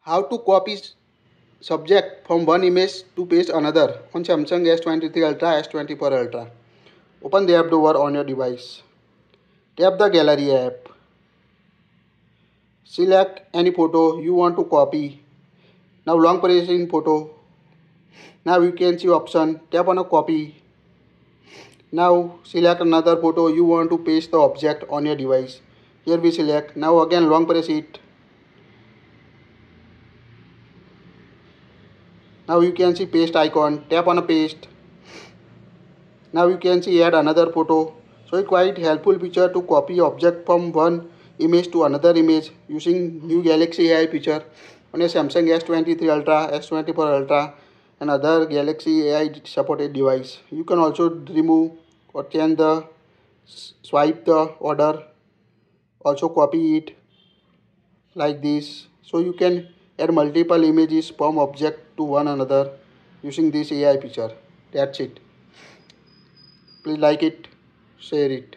How to copy subject from one image to paste another on Samsung S23 Ultra, S24 Ultra. Open the app door on your device. Tap the gallery app. Select any photo you want to copy. Now long press in photo. Now you can see option. Tap on a copy. Now select another photo you want to paste the object on your device. Here we select. Now again long press it. Now you can see paste icon. Tap on a paste. Now you can see add another photo. So it's quite helpful feature to copy object from one image to another image using new Galaxy AI feature on a Samsung S23 Ultra, S24 Ultra and other Galaxy AI supported device. You can also remove or change the swipe the order. Also copy it like this. So you can add multiple images from object to one another using this AI feature. That's it. Please like it share it